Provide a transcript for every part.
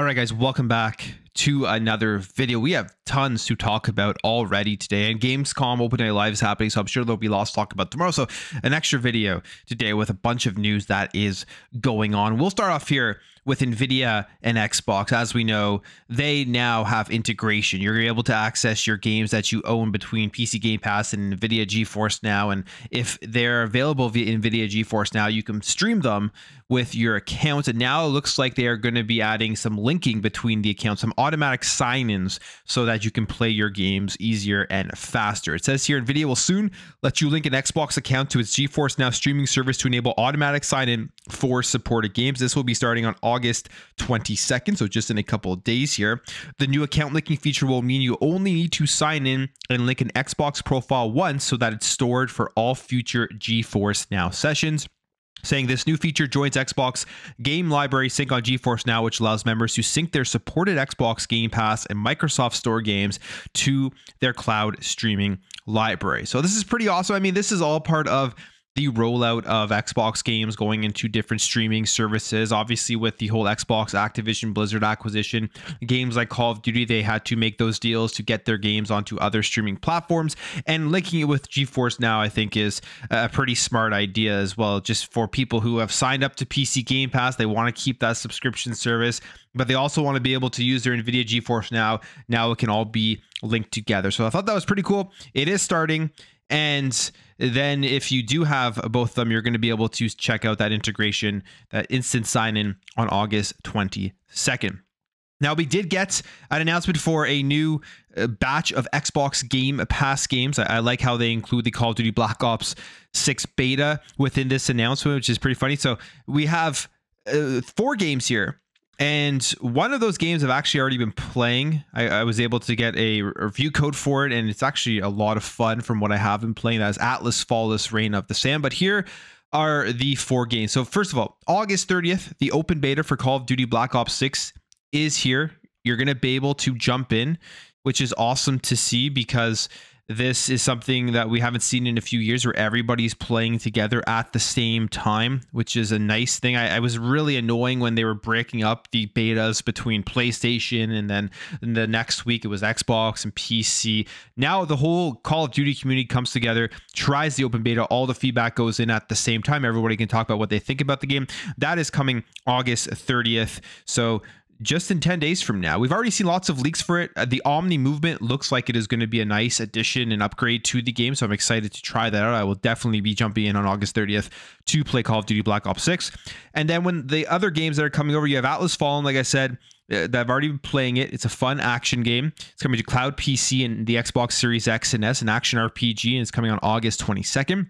All right, guys, welcome back to another video. We have tons to talk about already today, and Gamescom Open Night Live is happening, so I'm sure there'll be lots to talk about tomorrow. So, an extra video today with a bunch of news that is going on. We'll start off here with Nvidia and Xbox. As we know, they now have integration. You're able to access your games that you own between PC Game Pass and Nvidia GeForce Now, and if they're available via Nvidia GeForce Now, you can stream them with your account. And now it looks like they are going to be adding some linking between the accounts, some automatic sign-ins, so that you can play your games easier and faster. It says here Nvidia will soon let you link an Xbox account to its GeForce Now streaming service to enable automatic sign-in for supported games. This will be starting on August 22nd, so just in a couple of days here. The new account linking feature will mean you only need to sign in and link an Xbox profile once so that it's stored for all future GeForce Now sessions saying this new feature joins Xbox Game Library Sync on GeForce Now, which allows members to sync their supported Xbox Game Pass and Microsoft Store games to their cloud streaming library. So this is pretty awesome. I mean, this is all part of the rollout of Xbox games going into different streaming services. Obviously, with the whole Xbox Activision Blizzard acquisition, games like Call of Duty, they had to make those deals to get their games onto other streaming platforms. And linking it with GeForce Now, I think, is a pretty smart idea as well. Just for people who have signed up to PC Game Pass, they want to keep that subscription service, but they also want to be able to use their NVIDIA GeForce Now. Now it can all be linked together. So I thought that was pretty cool. It is starting. And then if you do have both of them, you're going to be able to check out that integration, that instant sign in on August 22nd. Now, we did get an announcement for a new uh, batch of Xbox Game Pass games. I, I, like how they include the Call of Duty Black Ops 6 beta within this announcement, which is pretty funny. So we have uh, four games here and one of those games I've actually already been playing. I, I, was able to get a review code for it, and it's actually a lot of fun from what I have been playing. That is Atlas Fallen Reign of the Sand. But here are the four games. So first of all, August 30th, the open beta for Call of Duty Black Ops 6 is here. You're going to be able to jump in, which is awesome to see because this is something that we haven't seen in a few years where everybody's playing together at the same time, which is a nice thing. I, I was really annoying when they were breaking up the betas between PlayStation and then the next week it was Xbox and PC. Now the whole Call of Duty community comes together, tries the open beta, all the feedback goes in at the same time. Everybody can talk about what they think about the game. That is coming August 30th. So just in 10 days from now. We've already seen lots of leaks for it. Uh, the Omni movement looks like it is going to be a nice addition and upgrade to the game, so I'm excited to try that out. I will definitely be jumping in on August 30th to play Call of Duty Black Ops 6. And then when the other games that are coming over, you have Atlas Fallen, like I said, uh, that I've already been playing it. It's a fun action game. It's coming to Cloud PC and the Xbox Series X and S, an action RPG, and it's coming on August 22nd.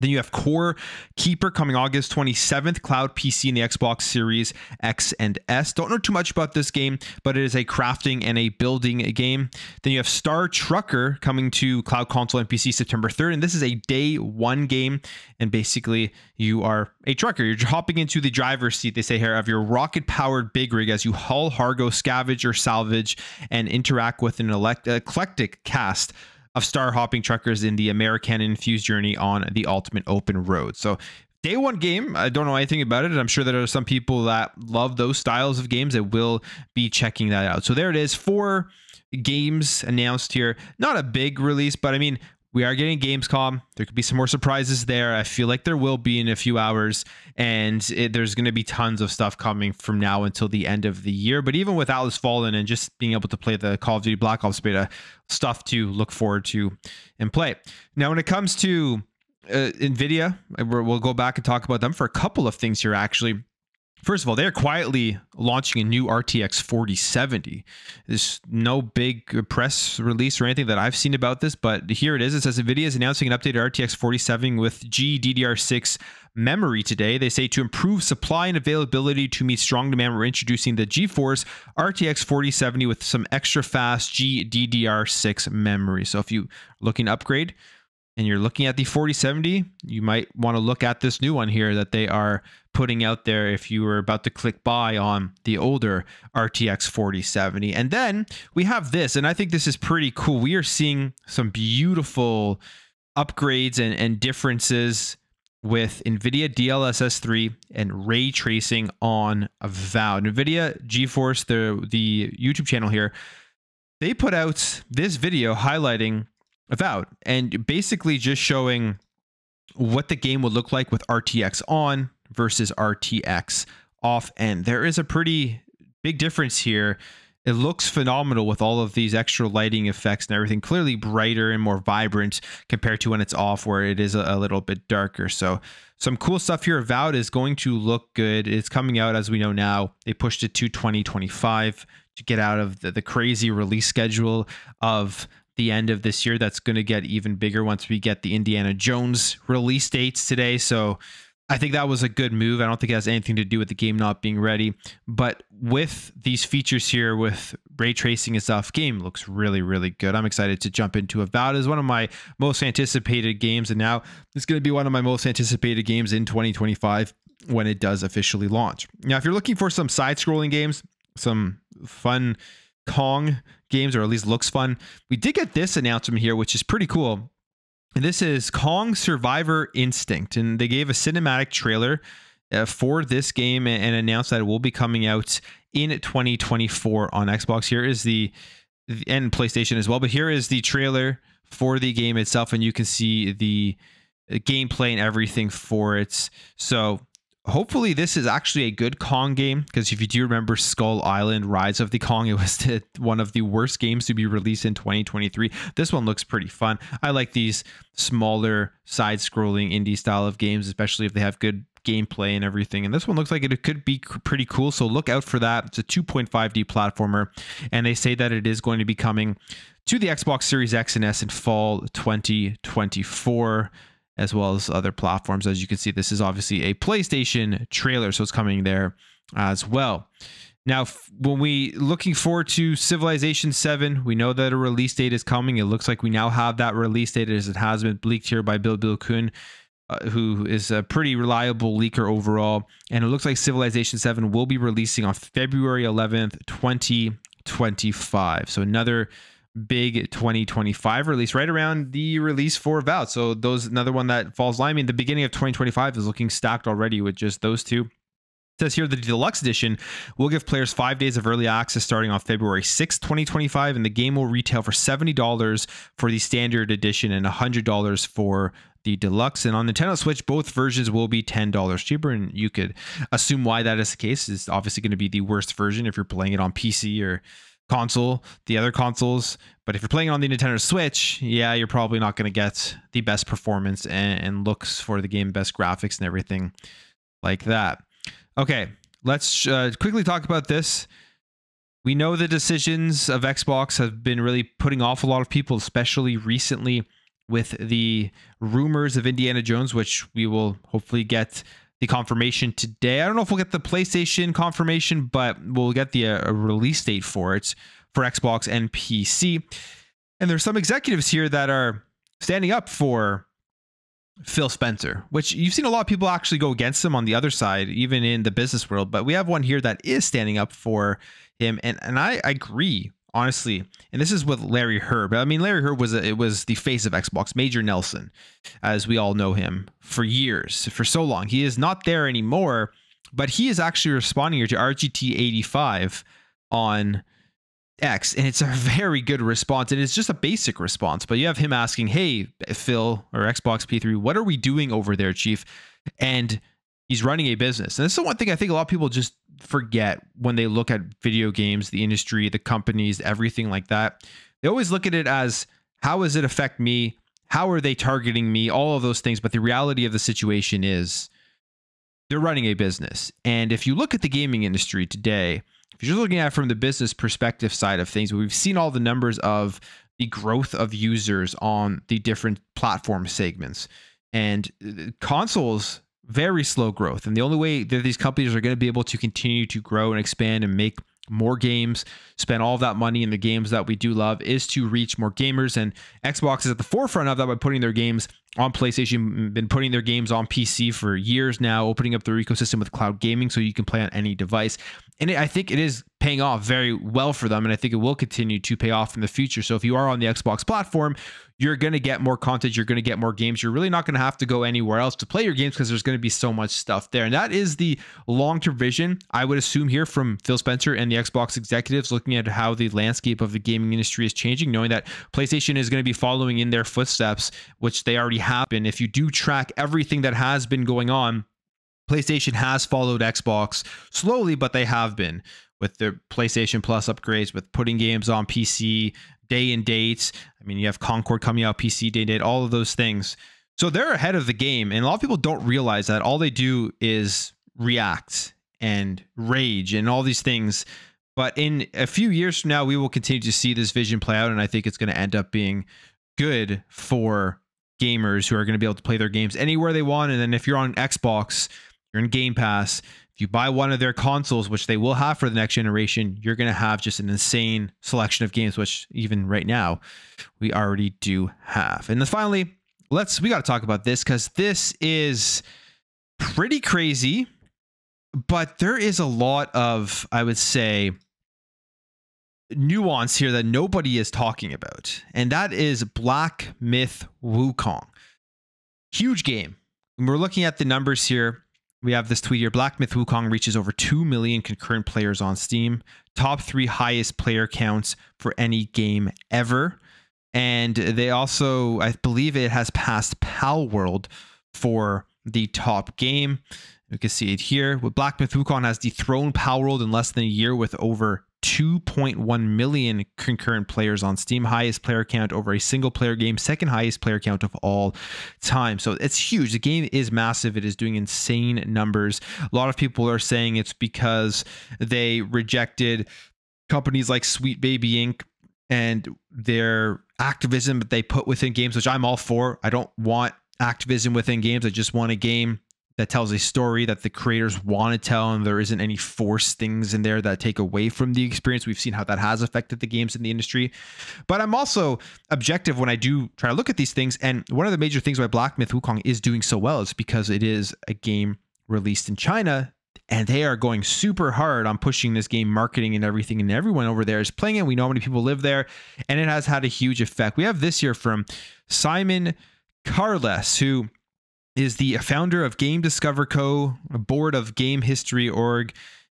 Then you have Core Keeper coming August 27th, Cloud PC and the Xbox Series X and S. Don't know too much about this game, but it is a crafting and a building game. Then you have Star Trucker coming to Cloud Console and PC September 3rd. And this is a day one game. And basically, you are a trucker. You're hopping into the driver's seat, they say here, of your rocket powered big rig as you haul, cargo, scavenge, or salvage, and interact with an eclectic cast of star hopping truckers in the American infused journey on the ultimate open road. So day one game i don't know anything about it i'm sure there are some people that love those styles of games that will be checking that out so there it is four games announced here not a big release but i mean we are getting Gamescom. There could be some more surprises there. I feel like there will be in a few hours, and it, there's going to be tons of stuff coming from now until the end of the year. But even with Atlas Fallen and just being able to play the Call of Duty Black Ops beta, stuff to look forward to and play. Now, when it comes to uh, NVIDIA, we'll go back and talk about them for a couple of things here, actually. First of all, they're quietly launching a new RTX 4070. There's no big press release or anything that I've seen about this, but here it is. It says NVIDIA is announcing an updated RTX 4070 with GDDR6 memory today. They say to improve supply and availability to meet strong demand, we're introducing the GeForce RTX 4070 with some extra fast GDDR6 memory. So if you looking to upgrade, and you're looking at the 4070, you might want to look at this new one here that they are putting out there if you were about to click buy on the older RTX 4070. And then we have this, and I think this is pretty cool. We are seeing some beautiful upgrades and, and differences with NVIDIA DLSS 3 and ray tracing on Avowed. NVIDIA GeForce, the, the YouTube channel here, they put out this video highlighting Avowed and basically just showing what the game would look like with RTX on versus RTX off. And there is a pretty big difference here. It looks phenomenal with all of these extra lighting effects and everything, clearly brighter and more vibrant compared to when it's off, where it is a, a little bit darker. So, some cool stuff here. Avowed is going to look good. It's coming out as we know now. They pushed it to 2025 to get out of the, the crazy release schedule of the end of this year. That's going to get even bigger once we get the Indiana Jones release dates today. So I think that was a good move. I don't think it has anything to do with the game not being ready. But with these features here, with ray tracing and stuff, game looks really, really good. I'm excited to jump into Avowed as one of my most anticipated games. And now it's going to be one of my most anticipated games in 2025 when it does officially launch. Now, if you're looking for some side scrolling games, some fun Kong games, or at least looks fun. We did get this announcement here, which is pretty cool. And this is Kong Survivor Instinct, and they gave a cinematic trailer uh, for this game and, and announced that it will be coming out in 2024 on Xbox. Here is the and PlayStation as well, but here is the trailer for the game itself, and you can see the gameplay and everything for it. So hopefully this is actually a good Kong game because if you do remember Skull Island Rise of the Kong, it was one of the worst games to be released in 2023. This one looks pretty fun. I like these smaller side-scrolling indie style of games, especially if they have good gameplay and everything. And this one looks like it could be pretty cool. So look out for that. It's a 2.5D platformer, and they say that it is going to be coming to the Xbox Series X and S in fall 2024 as well as other platforms. As you can see, this is obviously a PlayStation trailer, so it's coming there as well. Now, when we looking forward to Civilization 7, we know that a release date is coming. It looks like we now have that release date as it has been leaked here by billbil-kun, uh, who is a pretty reliable leaker overall. And it looks like Civilization 7 will be releasing on February 11th, 2025. So another big 2025 release right around the release for Avowed. So those another one that falls line. I mean, the beginning of 2025 is looking stacked already with just those two. It says here the deluxe edition will give players five days of early access starting on February 6th, 2025, and the game will retail for $70 for the standard edition and $100 for the deluxe. And on Nintendo Switch, both versions will be $10 cheaper. And you could assume why that is the case. It's obviously going to be the worst version if you're playing it on PC or console, the other consoles. But if you're playing on the Nintendo Switch, yeah, you're probably not going to get the best performance and, and, looks for the game, best graphics and everything like that. Okay, let's uh, quickly talk about this. We know the decisions of Xbox have been really putting off a lot of people, especially recently with the rumors of Indiana Jones, which we will hopefully get the confirmation today. I don't know if we'll get the PlayStation confirmation, but we'll get the uh, release date for it for Xbox and PC. And there's some executives here that are standing up for Phil Spencer, which you've seen a lot of people actually go against him on the other side, even in the business world. But we have one here that is standing up for him, and and I, I agree honestly, and this is with Larry Hryb. I mean, Larry Hryb was a, it was the face of Xbox, Major Nelson, as we all know him for years, for so long. He is not there anymore, but he is actually responding here to RGT85 on X, and it's a very good response, and it's just a basic response. But you have him asking, "Hey, Phil or Xbox P3, what are we doing over there, Chief?" And he's running a business. And this is the one thing I think a lot of people just forget when they look at video games, the industry, the companies, everything like that. They always look at it as how does it affect me? How are they targeting me? All of those things. But the reality of the situation is they're running a business. And if you look at the gaming industry today, if you're looking at it from the business perspective side of things, we've seen all the numbers of the growth of users on the different platform segments. And uh, consoles very slow growth. And the only way that these companies are going to be able to continue to grow and expand and make more games, spend all of that money in the games that we do love is to reach more gamers. And Xbox is at the forefront of that by putting their games on PlayStation, been putting their games on PC for years now, opening up their ecosystem with cloud gaming so you can play on any device. And it, I think it is paying off very well for them. And I think it will continue to pay off in the future. So if you are on the Xbox platform, you're going to get more content. You're going to get more games. You're really not going to have to go anywhere else to play your games because there's going to be so much stuff there. And that is the long term vision, I would assume, here from Phil Spencer and the Xbox executives looking at how the landscape of the gaming industry is changing, knowing that PlayStation is going to be following in their footsteps, which they already have been. If you do track everything that has been going on, PlayStation has followed Xbox slowly, but they have been with their PlayStation Plus upgrades, with putting games on PC, day and dates. I mean, you have Concord coming out, PC day and date, all of those things. So they're ahead of the game. And a lot of people don't realize that all they do is react and rage and all these things. But in a few years from now, we will continue to see this vision play out. And I think it's going to end up being good for gamers who are going to be able to play their games anywhere they want. And then if you're on Xbox, you're in Game Pass, if you buy one of their consoles, which they will have for the next generation, you're going to have just an insane selection of games, which even right now we already do have. And then finally, let's we got to talk about this because this is pretty crazy, but there is a lot of, I would say, nuance here that nobody is talking about, and that is Black Myth Wukong. Huge game. When we're looking at the numbers here, we have this tweet here. Black Myth Wukong reaches over 2 million concurrent players on Steam. Top three highest player counts for any game ever. And they also, I believe it has passed Palworld for the top game. You can see it here. Black Myth Wukong has dethroned Palworld in less than a year with over 2.1 million concurrent players on Steam, highest player count over a single player game, second highest player count of all time. So it's huge. The game is massive. It is doing insane numbers. A lot of people are saying it's because they rejected companies like Sweet Baby Inc. and their activism that they put within games, which I'm all for. I don't want activism within games. I just want a game that tells a story that the creators want to tell and there isn't any forced things in there that take away from the experience. We've seen how that has affected the games in the industry. But i'm also objective when i do try to look at these things and one of the major things why black myth wukong is doing so well is because it is a game released in china and they are going super hard on pushing this game marketing and everything and everyone over there is playing it. We know how many people live there and it has had a huge effect. We have this here from simon carless who is the founder of Game Discover Co., board of Game History Org,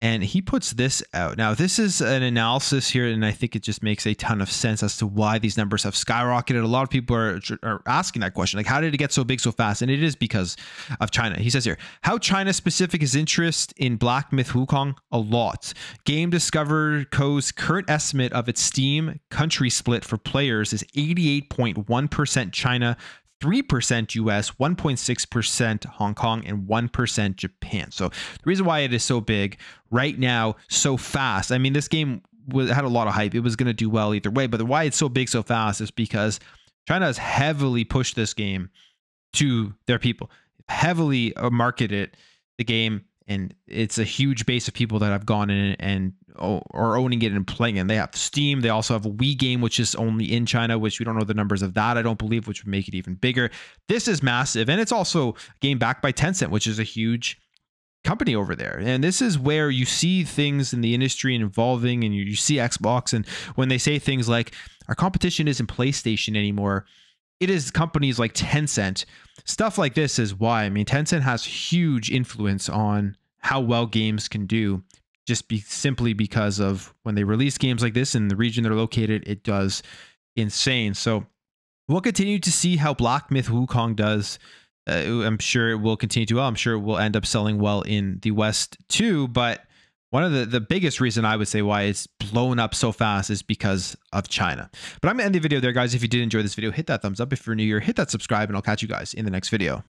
and he puts this out. Now, this is an analysis here, and I think it just makes a ton of sense as to why these numbers have skyrocketed. A lot of people are, are asking that question, like, how did it get so big so fast? And it is because of China. He says here, how China specific is interest in Black Myth Wukong? A lot. Game Discover Co.'s current estimate of its Steam country split for players is 88.1% China, 3% US, 1.6% Hong Kong, and 1% Japan. So the reason why it is so big right now, so fast, I mean, this game had a lot of hype. It was going to do well either way, but why it's so big so fast is because China has heavily pushed this game to their people, heavily uh, marketed the game and it's a huge base of people that have gone in and are owning it and playing it. they have Steam. They also have a WeGame, which is only in China, which we don't know the numbers of that. I don't believe, which would make it even bigger. This is massive, and it's also a game backed by Tencent, which is a huge company over there. And this is where you see things in the industry and evolving, and you, you see Xbox, and when they say things like our competition isn't PlayStation anymore it is companies like Tencent. Stuff like this is why. I mean, Tencent has huge influence on how well games can do just be simply because of when they release games like this in the region they're located, it does insane. So we'll continue to see how Black Myth Wukong does. Uh, I'm sure it will continue to well. I'm sure it will end up selling well in the West too, but one of the, the biggest reason I would say why it's blown up so fast is because of China. But I'm going to end the video there, guys. If you did enjoy this video, hit that thumbs up. If you're new here, hit that subscribe, and I'll catch you guys in the next video.